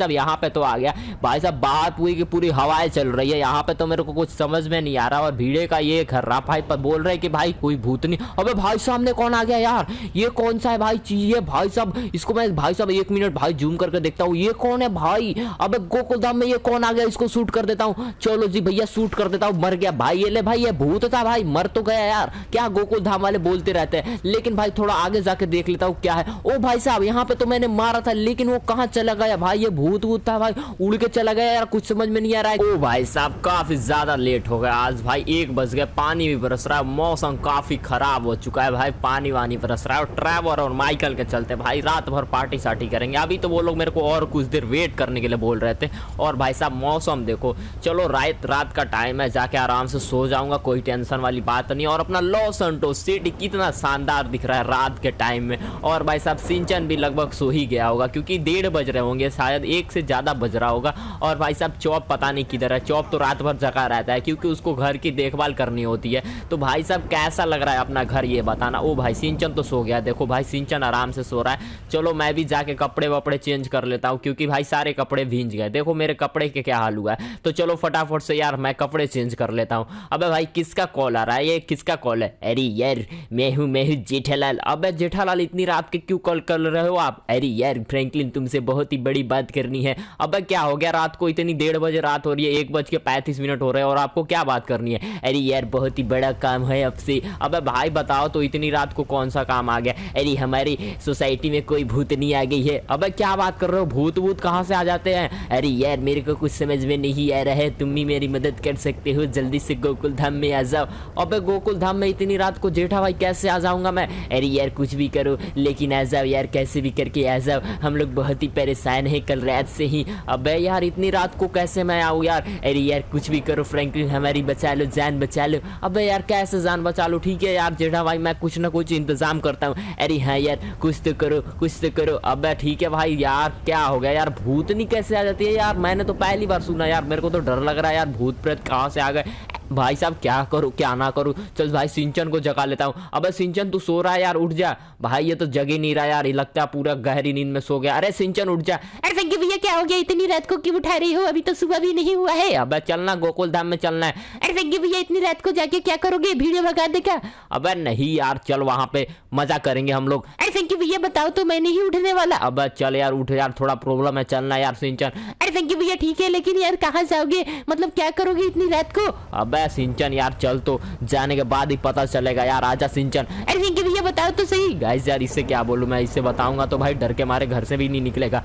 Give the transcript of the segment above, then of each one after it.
साहब यहाँ पे तो आ गया। भाई साहब बाहर पूरी की पूरी हवाएँ चल रही है। यहाँ पे तो मेरे को कुछ समझ में नहीं आ रहा और भीड़े का ये खर्रा भाई, पर बोल रहे कि भाई, कोई भूत नहीं। अबे भाई सामने कौन आ गया यार? ये कौन सा है भाई चीज़? है भाई साहब, इसको मैं, भाई साहब, एक मिनट भाई जूम करके देखता हूँ। ये कौन है भाई? अबे गोकुल धाम में ये कौन आ गया? इसको शूट कर देता हूँ। चलो जी भैया, शूट कर देता हूँ। मर गया भाई। ये ले भाई, ये भूत था भाई। मर तो गया यार। क्या गोकुल धाम वाले बोलते रहते हैं? लेकिन भाई, थोड़ा आगे जाके देख लेता हूँ क्या है। ओ भाई साहब, यहाँ पे तो मैंने मारा था, लेकिन वो कहाँ चला गया? भाई, ये भूत भूत भूत था भाई। उड़ के चला गया यार, कुछ समझ में नहीं आ रहा है। ओ भाई साहब, काफ़ी ज़्यादा लेट हो गया। आज भाई एक बज गया, पानी भी बरस रहा है। मौसम काफ़ी खराब हो चुका है भाई, पानी वानी बरस रहा है। और ट्रैवर और माइकल के चलते भाई रात भर पार्टी सार्टी करेंगे। अभी तो वो लोग मेरे को और कुछ देर वेट करने के लिए बोल रहे थे। और भाई साहब, मौसम देखो। चलो रात रात का टाइम है, जाके आराम से सो जाऊँगा, कोई टेंशन वाली बात नहीं। और अपना लॉस एंटो सिटी कितना शानदार दिख रहा है रात के टाइम में। और भाई साहब, सिंचन भी लगभग सो ही गया होगा, क्योंकि डेढ़ बज रहे होंगे शायद। एक से ज़्यादा बज रहा होगा। और भाई साहब, चौप पता नहीं किधर है। चौप तो रात भर जगा रहता है, क्योंकि उसको घर की देखभाल करनी होती है। तो भाई साहब, कैसा लग रहा है अपना घर ये बताना? ओ भाई, सिंचन तो सो गया। देखो भाई, सिंचन आराम से सो रहा है। चलो, मैं भी जाके कपड़े वपड़े चेंज कर लेता हूँ, क्योंकि भाई सारे कपड़े भींज गए। देखो, मेरे कपड़े के क्या हाल हुआ है। तो चलो, फटाफट से यार, मैं कपड़े चेंज कर लेता हूँ। अबे भाई, किसका कॉल आ रहा है? ये किसका कॉल है? अरे यार, मैं हूँ मैं हूँ जेठालाल। अबे जेठालाल, इतनी रात के क्यों कॉल कर रहे हो आप? अरे यार, फ्रैंकलिन, तुमसे बहुत ही बड़ी बात करनी है। अबे क्या हो गया? रात को इतनी डेढ़ बजे रात हो रही है, एक बज के पैंतीस मिनट हो रहे हैं और आपको क्या बात करनी है? अरे यार, बहुत ही बड़ा काम है अब से। अबे भाई बताओ तो इतनी रात को कौन सा काम आ गया? अरे हमारी सोसाइटी में कोई भूतनी आ गई है। अबे क्या बात कर रहे हो? भूत भूत कहाँ से आ जाते हैं? अरे यार, मेरे को कुछ समझ में नहीं आ रहा है। तुम भी मेरी मदद कर सकते हो। जल्दी से गोकुल धाम में आ जाओ। अब गोकुल धाम में इतनी रात को जेठा भाई कैसे आ जाऊँगा मैं? अरे यार, कुछ भी करो, लेकिन आ जाओ यार, कैसे भी करके आ जाओ। हम लोग बहुत ही परेशान हैं। कल रात से ही। अबे यार, इतनी रात को कैसे मैं आऊँ यार? अरे यार, कुछ भी करो, फ्रैंकलिन, हमारी बचा लो, जान बचा लो। अबे यार, कैसे जान बचा लो? ठीक है यार, जेठा भाई, मैं कुछ ना कुछ इंतज़ाम करता हूँ। अरे हाँ यार, कुछ तो करो, कुछ तो करो। अब ठीक है भाई, यार, क्या हो गया यार? भूतनी कैसे आ जाती है यार? मैंने तो पहली बार सुना यार, मेरे को तो डर लग रहा है यार, भूत प्रेत कहाँ से आ गए? भाई साहब, क्या करूँ, क्या ना करूँ? चल भाई, सिंचन को जगा लेता हूँ। अबे सिंचन तू सो रहा है यार, उठ जा। भाई, ये तो जग ही नहीं रहा यार, ये लगता है पूरा गहरी नींद में सो गया। अरे सिंचन, उठ जा। फंकी भैया क्या हो गया इतनी रात को क्यों उठा रही हो? अभी तो सुबह भी नहीं हुआ है। अब चलना गोकुल धाम में चलना है। अरे फंकी भैया इतनी रात को जाके क्या करोगे? भीड़ भगा देगा अबे नहीं यार चल वहाँ पे मज़ा करेंगे हम लोग। अरे फंकी भैया बताओ तो मैं नहीं उठने वाला। अब चल यार उठ यार थोड़ा प्रॉब्लम है चलना यार सिंचन। अरे फंकी भैया ठीक है लेकिन यार कहाँ जाओगे? मतलब क्या करोगे इतनी रात को? अब सिंचन यार चल तो जाने के बाद ही पता चलेगा यार आजा सिंचन। अरे फंकी भैया बताओ तो सही। गाइस यार इससे क्या बोलूँ मैं? इससे बताऊँगा तो भाई डर के मारे घर से भी नहीं निकलेगा।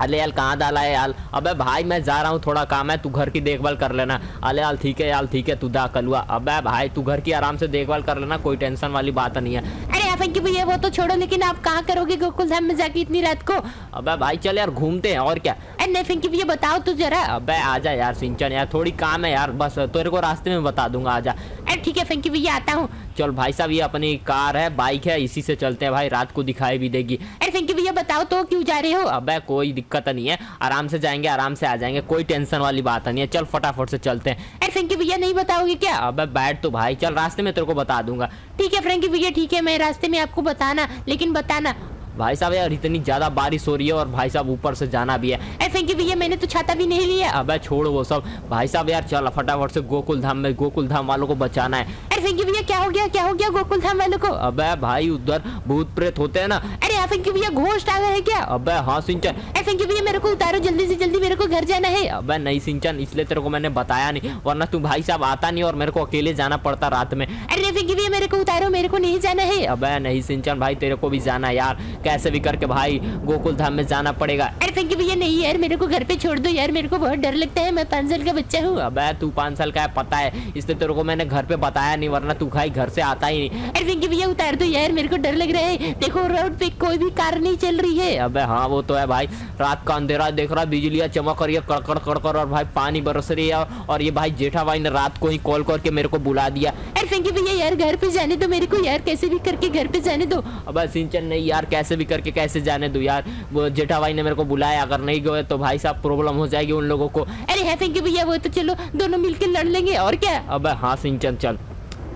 अले यार कहाँ डाला है यार अबे भाई मैं जा रहा हूँ थोड़ा काम है तू घर की देखभाल कर लेना। अले यार ठीक है यार ठीक है तू दा कलुआ अबे भाई तू घर की आराम से देखभाल कर लेना कोई टेंशन वाली बात नहीं है। अरे आप फंकी भैया वो तो छोड़ो लेकिन आप कहाँ करोगे गोकुल धाम में जाके इतनी रात को? अबे भाई चल यार घूमते हैं और क्या? अरे नहीं फंकी भैया बताओ तू जरा। अबे आजा यार सिंचन यार थोड़ी काम है यार बस तेरे को रास्ते में बता दूँगा आजा अरे ठीक है फैंकी भैया आता हूँ। चल भाई साहब ये अपनी कार है बाइक है इसी से चलते हैं भाई रात को दिखाई भी देगी। अरे फंकी भैया बताओ तो क्यों जा रहे हो? अबे कोई दिक्कत नहीं है आराम से जाएँगे आराम से आ जाएँगे कोई टेंशन वाली बात नहीं है चल फटाफट से चलते हैं। अरे फैंकी भैया नहीं बताओगे क्या? अब बैठ तो भाई चल रास्ते में तेरे को बता दूँगा। ठीक है फ्रेंकी भैया ठीक है मैं रास्ते में आपको बताना लेकिन बताना भाई साहब यार इतनी ज़्यादा बारिश हो रही है और भाई साहब ऊपर से जाना भी है। अरे फंकी भैया मैंने तो छाता भी नहीं लिया। अबे छोड़ वो सब। भाई साहब यार चल फटाफट से गोकुल धाम में गोकुल धाम वालों को बचाना है। अरे फंकी भैया क्या हो गया क्या हो गया गोकुल धाम वालों को? अब भाई उधर भूत प्रेत होते हैं ना। अरे हाँ फंकी भैया घोष्ट आ गए हैं क्या? अबे हाँ सिंचन। अरे फंकी भैया मेरे को उतारो जल्दी से जल्दी मेरे को घर जाना है। अब नहीं सिंचन इसलिए तेरे को मैंने बताया नहीं वरना तू भाई साहब आता नहीं और मेरे को अकेले जाना पड़ता रात में। अरे फंकी भैया मेरे को उतारो मेरे को नहीं जाना है। अब नहीं सिंचन भाई तेरे को भी जाना यार। कैसे भी करके भाई गोकुल धाम में जाना पड़ेगा। अरे फंकी भैया? नहीं यार मेरे को घर पे छोड़ दो यार मेरे को बहुत डर लगता है मैं पाँच साल का बच्चा हूँ। अब तू पाँच साल का है पता है। इसलिए तेरे को मैंने घर पे बताया नहीं वरना तू खाई घर से आता ही नहीं। अरे फंकी भैया उतार दो यार मेरे को डर लग रहा है। देखो रोड पे कोई भी कार नहीं चल रही है। अब हाँ वो तो है भाई। रात का अंधेरा देख रहा बिजलियाँ चमक रही है कड़कड़ कड़कड़ और भाई पानी बरस रही है और ये भाई जेठा भाई ने रात को ही कॉल करके मेरे को बुला दिया। अरे फंकी भैया यार घर पे जाने दो मेरे को यार कैसे भी करके घर पे जाने दो। अब सिंचन नहीं यार कैसे भी करके कैसे जाने दो यार? वो जेठा भाई ने मेरे को बुलाया, अगर नहीं गए तो भाई साहब प्रॉब्लम हो जाएगी उन लोगों को। अरे है फंकी भैया, वो तो चलो, दोनों मिलकर लड़ लेंगे, और क्या? अब हाँ सिंचन चल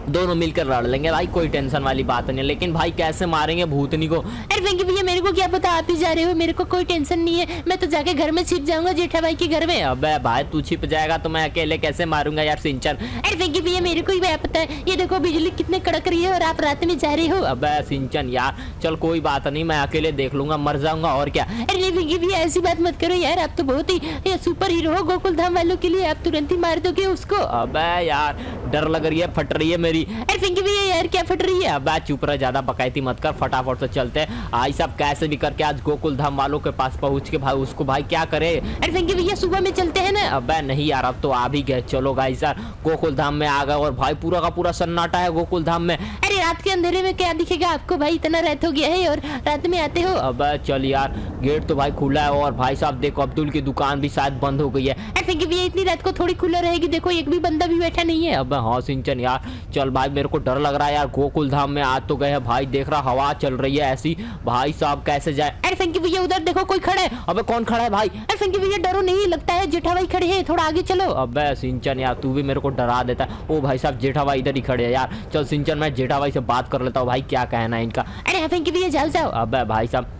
दोनों मिलकर लड़ लेंगे। भाई कोई टेंशन वाली बात नहीं है लेकिन भाई कैसे मारेंगे भूतनी को? अरे वेंकी भैया मेरे को क्या पता आप ही जा रहे हो मेरे को कोई टेंशन नहीं है। मैं तो जाके घर में छिप जाऊँगा जेठा भाई के घर में। अबे भाई तू छिप जाएगा तो मैं अकेले कैसे मारूँगा यार सिंचन? अरे वेंकी भैया मेरे को ही क्या पता है। ये देखो बिजली कितने कड़क रही है और आप रात में जा रहे हो। अब सिंचन यार चल कोई बात नहीं मैं अकेले देख लूँगा मर जाऊँगा और क्या? अरे वेंकी भैया ऐसी बात मत करो यार आप तो बहुत ही सुपर हीरो हो गोकुल धाम वालों के लिए आप तुरंत ही मार दोगे उसको। अब यार डर लग रही है, फट रही है मेरी। अरे वेंकी भैया यार, क्या फट रही है? अबे चुप रह, ज़्यादा बकैती मत कर, फटाफट से चलते आई सब कैसे भी करके आज गोकुल धाम वालों के पास पहुँच के भाई, उसको भाई क्या करे? अरे वेंकी भैया, सुबह में चलते हैं ना। अबे नहीं यार, अब तो आ भी गए। चलो गाइस यार, गोकुल धाम में आ गए और भाई पूरा का पूरा सन्नाटा है गोकुल धाम में। अरे रात के अंधेरे में क्या दिखेगा? आपको भाई इतना रात हो गया है और रात में आते हो। अबे चल यार गेट तो भाई खुला है और भाई साहब देखो अब्दुल की दुकान भी शायद बंद हो गई है। अरे वेंकी भैया, इतनी रात को थोड़ी खुला रहेगी? देखो, एक भी बंदा भी बैठा नहीं है। अबे हाँ सिंचन यार, चल भाई, मेरे को डर लग रहा है यार। गोकुल धाम में आज तो गए हैं भाई, देख रहा, हवा चल रही है ऐसी। भाई साहब कैसे जाए? अरे वेंकी भैया, उधर देखो, कोई खड़ा है। अबे कौन खड़ा है भाई? अरे वेंकी भैया, डरो नहीं, लगता है जेठा भाई खड़े हैं। थोड़ा आगे चलो। अबे सिंचन यार, तू भी मेरे को डरा देता है। ओ भाई साहब, जेठा भाई इधर ही खड़े है यार। चल सिंचन, मैं जेठा भाई से बात कर लेता हूँ भाई, क्या कहना है इनका? अरे हाँ वेंकी भैया जाओ जाओ अबे भाई साहब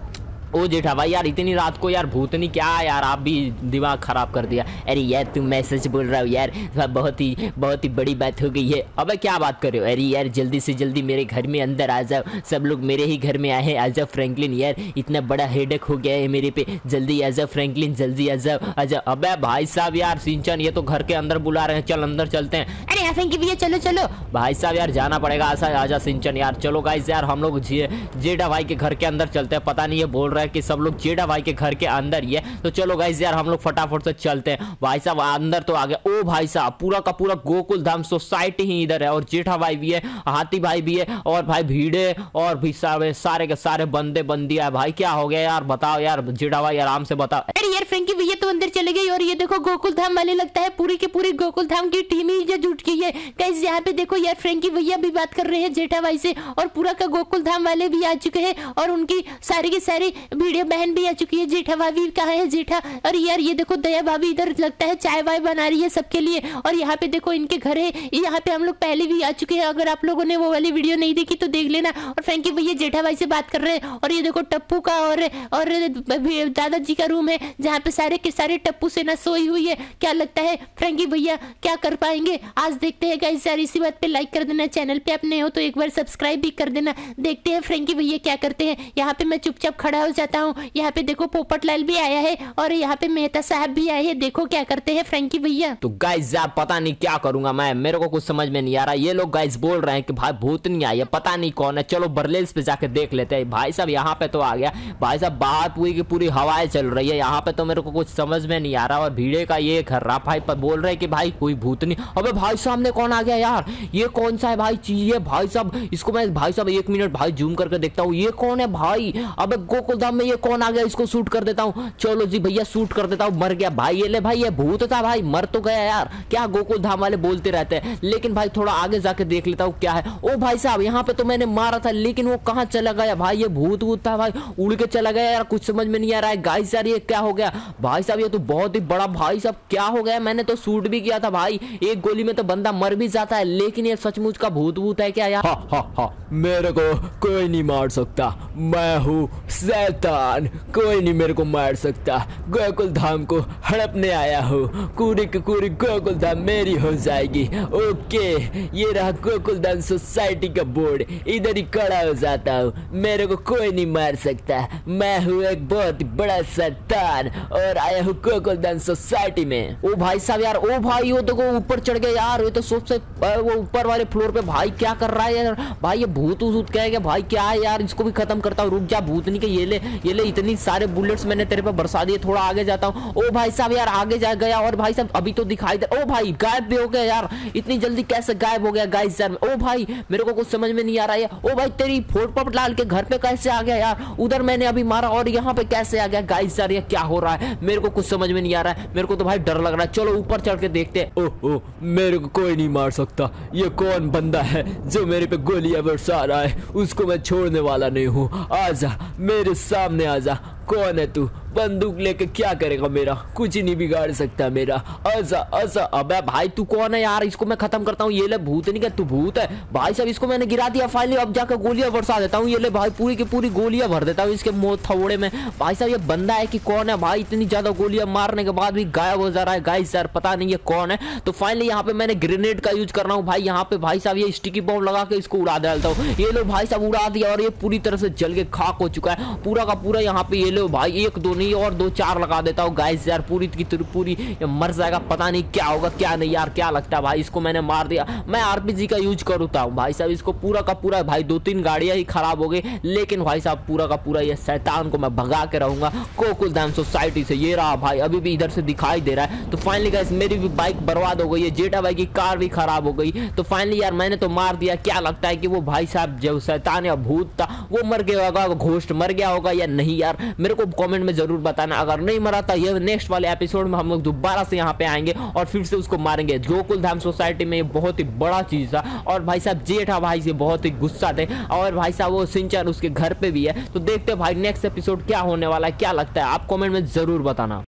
ओ जेठा भाई यार, इतनी रात को यार भूतनी क्या यार, आप भी दिमाग खराब कर दिया। अरे यार तुम मैं सच बोल रहा हूँ यार बहुत ही बहुत ही बड़ी बात हो गई है। अबे क्या बात कर रहे हो? अरे यार, जल्दी से जल्दी मेरे घर में अंदर आ जाओ। सब लोग मेरे ही घर में आए हैं। आ जाओ फ्रैंकलिन यार, इतना बड़ा हेडेक हो गया है मेरे पे। जल्दी आ जाओ फ्रैंकलिन जल्दी आ जाओ आ जाओ। अबे भाई साहब यार, सिंचन, ये तो घर के अंदर बुला रहे हैं। चल, अंदर चलते हैं। अरे हाँ वेंकी भैया, चलो चलो। भाई साहब यार, जाना पड़ेगा। आशा आजा सिंचन यार। चलो गाइस यार, हम लोग जेठा भाई के घर के अंदर चलते हैं। पता नहीं ये बोल रहा है कि सब लोग जेडा भाई के घर के अंदर ही है। तो चलो गाइस यार, हम लोग फटाफट से चलते हैं। भाई साहब, अंदर तो आ गए ओ भाई साहब, पूरा का पूरा गोकुल धाम सोसाइटी ही इधर है और जेठा भाई भी है, हाथी भाई भी है और भाई भीड़े और भी सारे सारे के सारे बंदे बंदी है। भाई क्या हो गया यार? बताओ यार, जेठा भाई आराम से बताओ। यार फ्रेंकी भैया तो अंदर चले गई और ये देखो गोकुल धाम वाले लगता है पूरी की पूरी गोकुल धाम की टीम ही जुट गई है। गाइस यहाँ पे देखो यार फ्रेंकी भैया भी बात कर रहे हैं जेठा भाई से और पूरा का गोकुल धाम वाले भी आ चुके हैं और उनकी सारी की सारी वीडियो बहन भी आ चुकी है। जेठा भाभी कहाँ है जेठा? और यार, ये देखो दया भाभी इधर लगता है चाय वाय बना रही है सबके लिए और यहाँ पे देखो इनके घर है। यहाँ पे हम लोग पहले भी आ चुके हैं। अगर आप लोगों ने वो वाली वीडियो नहीं देखी तो देख लेना। और फ्रेंकी भैया जेठा भाई से बात कर रहे हैं और ये देखो टप्पू का और और दादाजी का रूम है जहाँ पे सारे के सारे टप्पू से सेना सोई हुई है। क्या लगता है, फ्रेंकी भैया क्या कर पाएँगे? आज देखते हैं गाइस यार इसी बात पे लाइक कर देना चैनल पे अपने हो तो एक बार सब्सक्राइब भी कर देना। देखते हैं फ्रेंकी भैया क्या करते हैं। यहाँ पे मैं चुपचाप खड़ा हो जाता हूँ। यहाँ पे देखो पोपट लाल भी आया है और यहाँ पे मेहता साहब भी आए हैं। देखो क्या करते हैं फ्रेंकी भैया। तो गाइस यार पता नहीं क्या करूँगा मैं। मेरे को कुछ समझ में नहीं आ रहा। ये लोग गाइस बोल रहे हैं कि भाई भूत नहीं आई है, पता नहीं कौन है। चलो बर्लेस पे जाके देख लेते हैं। भाई साहब, यहाँ पे तो आ गया। भाई साहब बाहर पूरी की पूरी हवाएँ चल रही है। यहाँ पे तो मेरे को कुछ समझ में नहीं आ रहा और भीड़े का ये खर्रा भाई पर बोल रहे कि भाई कोई भूत नहीं। अबे भाई सामने कौन आ गया यार? ये कौन सा है भाई चीज़? है भाई साहब, इसको मैं भाई साहब एक मिनट भाई जूम करके देखता हूँ। ये कौन है भाई? अबे गोकुल धाम में ये कौन आ गया? इसको शूट कर देता हूँ। चलो जी भैया शूट कर देता हूँ। मर गया भाई। ये ले भाई, ये भूत था भाई। मर तो गया यार। क्या गोकुल धाम वाले बोलते रहते हैं? लेकिन भाई थोड़ा आगे जाके देख लेता हूँ क्या है। ओ भाई साहब, यहाँ पे तो मैंने मारा था, लेकिन वो कहाँ चला गया? भाई, ये भूत भूत था भाई। उड़ के चला गया यार। कुछ समझ में नहीं आ रहा है। गाइस यार, ये क्या हो गया? भाई साहब ये तो बहुत ही बड़ा भाई साहब क्या हो गया? मैंने तो सूट भी किया था भाई। एक गोली में तो बंदा मर भी जाता है लेकिन ये सचमुच का भूत भूत है क्या यार? हा, हा, हा, मेरे को कोई नहीं मार सकता। मैं हूँ शैतान। कोई नहीं मेरे को मार सकता। गोकुल धाम को हड़पने आया हूँ। पूरी की पूरी गोकुल धाम मेरी हो जाएगी। ओके ये रहा गोकुल धाम सोसाइटी का बोर्ड। इधर ही खड़ा हो जाता हूँ। मेरे को कोई नहीं मार सकता। मैं हूँ एक बहुत बड़ा शैतान और आया हूँ गोकुल सोसाइटी में। ओ भाई साहब यार, ओ भाई, वो देखो ऊपर चढ़ गया यार, ये तो सबसे वो ऊपर वाले फ्लोर पे, भाई क्या कर रहा है यार? भाई ये भूत भूत कहेगा भाई क्या है यार, इसको भी खत्म करता हूँ, रुक जा भूत नहीं के, ये ले ये ले, इतनी सारे बुलेट्स मैंने तेरे पे बरसा दिए, थोड़ा आगे जाता हूँ। ओ भाई साहब यार, आगे जा गया, और भाई साहब अभी तो दिखाई दे, ओ भाई गायब भी हो गया यार, इतनी जल्दी कैसे गायब हो गया गाइस यार? ओ भाई, मेरे को कुछ समझ में नहीं आ रहा है ओ भाई, तेरी फोट पप लाल के घर पे कैसे आ गया यार? उधर मैंने अभी मारा, और यहाँ पे कैसे आ गया गाइस यार, ये क्या हो रहा है? मेरे को कुछ समझ में नहीं आ रहा है। मेरे को तो भाई डर लग रहा है। चलो, ऊपर चढ़ के देखते हैं। ओह, मेरे को कोई नहीं मार सकता। ये कौन बंदा है जो मेरे पे गोलियाँ बरसा रहा है? उसको मैं छोड़ने वाला नहीं हूँ। आजा, मेरे सामने आजा। कौन है तू? बंदूक लेके क्या करेगा मेरा? कुछ ही नहीं बिगाड़ सकता मेरा। ऐसा ऐसा। अबे भाई, तू कौन है यार? इसको मैं खत्म करता हूँ। ये ले भूत नहीं क्या? तू भूत है। भाई साहब, इसको मैंने गिरा दिया फाइनली अब जाकर गोलियाँ बरसा देता हूँ। ये ले भाई, पूरी की पूरी गोलियाँ भर देता हूँ इसके मुँह थोड़े में। भाई साहब, ये बंदा है कि कौन है? भाई, इतनी ज़्यादा गोलियाँ मारने के बाद भी गायब हो जा रहा है। गाइस सर पता नहीं ये कौन है। तो फाइनली यहाँ पे मैंने ग्रेनेड का यूज़ कर रहा हूँ। भाई, यहाँ पे भाई साहब, ये स्टिकी बॉम्ब लगा के इसको उड़ा डालता हूँ। ये लो भाई साहब, उड़ा दिया और ये पूरी तरह से जल के खाक हो चुका है। पूरा का पूरा यहाँ पे ये लो भाई, एक, दो नहीं, और दो, चार लगा देता हूँ। गाइस यार, पूरी की पूरी मर जाएगा, पता नहीं क्या होगा, क्या नहीं, यार, क्या लगता है भाई? इसको मैंने मार दिया। मैं आरपीजी का यूज़ करता हूँ भाई साहब, इसको पूरा का पूरा, भाई, दो, तीन गाड़ियाँ ही खराब हो गई। लेकिन भाई साहब, पूरा का पूरा ये शैतान को मैं भगा के रहूँगा। कोकुल धाम सोसाइटी से ये रहा भाई, अभी भी इधर से दिखाई दे रहा है। तो फाइनली गाइस मेरी भी बाइक बर्बाद हो गई है जेठा भाई की कार भी खराब हो गई। तो फाइनली यार, मैंने तो मार दिया। क्या लगता है कि वो भाई साहब, जो शैतान या भूत था, वो मर गया होगा घोस्ट मर गया होगा या नहीं, यार? मेरे को कमेंट में ज़रूर बताना। अगर नहीं मरा था ये नेक्स्ट वाले एपिसोड में हम लोग दोबारा से यहाँ पे आएँगे और फिर से उसको मारेंगे। गोकुल धाम सोसाइटी में बहुत ही बड़ा चीज़ था और भाई साहब जेठा भाई से बहुत ही गुस्सा थे और भाई साहब वो सिंचन उसके घर पे भी है। तो देखते भाई नेक्स्ट एपिसोड क्या होने वाला है, क्या लगता है? आप कॉमेंट में ज़रूर बताना।